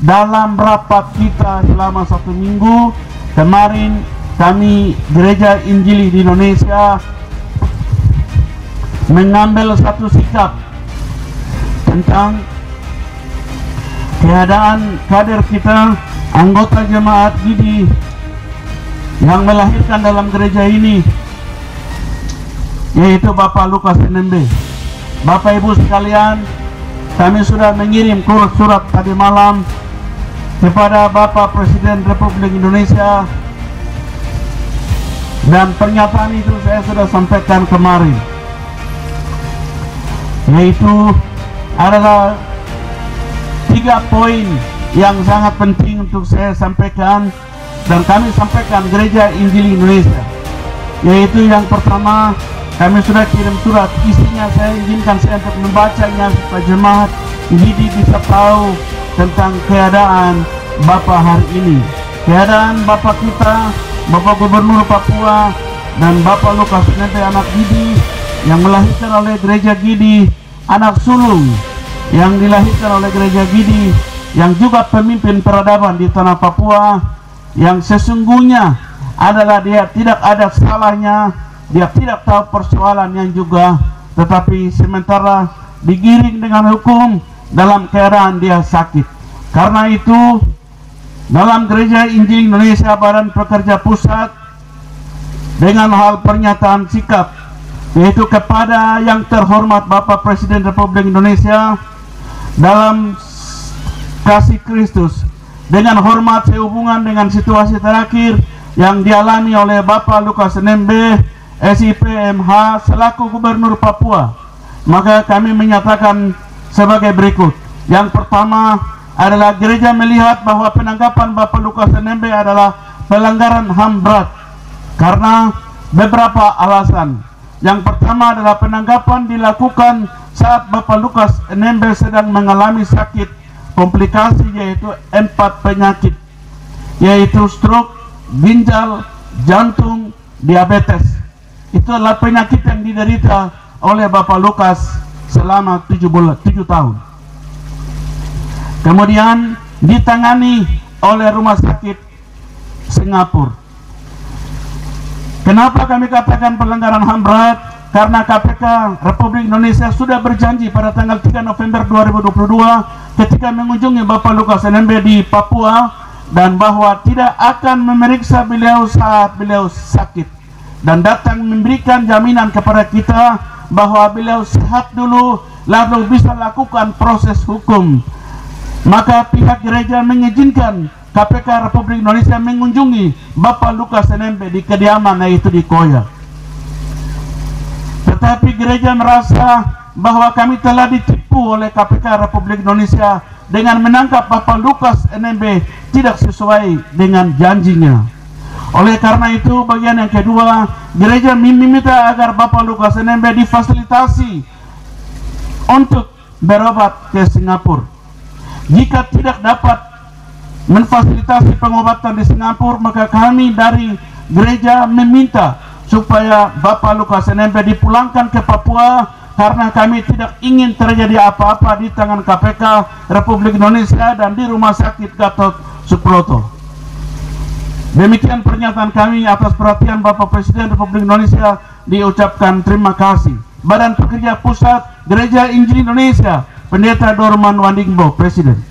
dalam rapat kita selama satu minggu kemarin kami Gereja Injili di Indonesia mengambil satu sikap tentang keadaan kader kita anggota jemaat Gidi yang melahirkan dalam gereja ini yaitu Bapak Lukas NMB Bapak Ibu sekalian kami sudah mengirim surat tadi malam kepada Bapak Presiden Republik Indonesia. Dan pernyataan itu saya sudah sampaikan kemarin. Yaitu adalah tiga poin yang sangat penting untuk saya sampaikan dan kami sampaikan gereja Injil Indonesia. Yaitu yang pertama kami sudah kirim surat. Isinya saya izinkan saya untuk membacanya supaya jemaat jadi bisa tahu tentang keadaan Bapak hari ini. Keadaan Bapak kita Bapak Gubernur Papua dan Bapak Lukas Nente anak Gidi yang melahirkan oleh gereja Gidi anak sulung yang dilahirkan oleh gereja Gidi yang juga pemimpin peradaban di tanah Papua yang sesungguhnya adalah dia tidak ada salahnya dia tidak tahu persoalan yang juga tetapi sementara digiring dengan hukum dalam keadaan dia sakit. Karena itu dalam gereja Injil Indonesia Badan Pekerja Pusat dengan hal pernyataan sikap yaitu kepada yang terhormat Bapak Presiden Republik Indonesia dalam kasih Kristus dengan hormat sehubungan dengan situasi terakhir yang dialami oleh Bapak Lukas NMB SIPMH selaku Gubernur Papua. Maka kami menyatakan sebagai berikut. Yang pertama adalah gereja melihat bahwa penangkapan Bapak Lukas NMB adalah pelanggaran HAM berat karena beberapa alasan yang pertama adalah penangkapan dilakukan saat Bapak Lukas NMB sedang mengalami sakit komplikasi yaitu empat penyakit yaitu stroke, ginjal, jantung, diabetes. Itu adalah penyakit yang diderita oleh Bapak Lukas selama tujuh bulan, tujuh tahun. Kemudian ditangani oleh rumah sakit Singapura. Kenapa kami katakan pelanggaran HAM berat? Karena KPK Republik Indonesia sudah berjanji pada tanggal 3 November 2022 ketika mengunjungi Bapak Lukas NMB di Papua dan bahwa tidak akan memeriksa beliau saat beliau sakit dan datang memberikan jaminan kepada kita bahwa beliau sehat dulu lalu bisa lakukan proses hukum maka pihak gereja mengizinkan KPK Republik Indonesia mengunjungi Bapak Lukas NMB di kediaman yaitu di Koya. Tetapi gereja merasa bahwa kami telah ditipu oleh KPK Republik Indonesia dengan menangkap Bapak Lukas NMB tidak sesuai dengan janjinya. Oleh karena itu bagian yang kedua gereja meminta agar Bapak Lukas NMB difasilitasi untuk berobat ke Singapura. Jika tidak dapat memfasilitasi pengobatan di Singapura maka kami dari gereja meminta supaya Bapak Lukas NMB dipulangkan ke Papua karena kami tidak ingin terjadi apa-apa di tangan KPK Republik Indonesia dan di Rumah Sakit Gatot Subroto. Demikian pernyataan kami atas perhatian Bapak Presiden Republik Indonesia diucapkan terima kasih. Badan Pekerja Pusat Gereja Injil Indonesia, Pendeta Dorman Wandingbo, Presiden.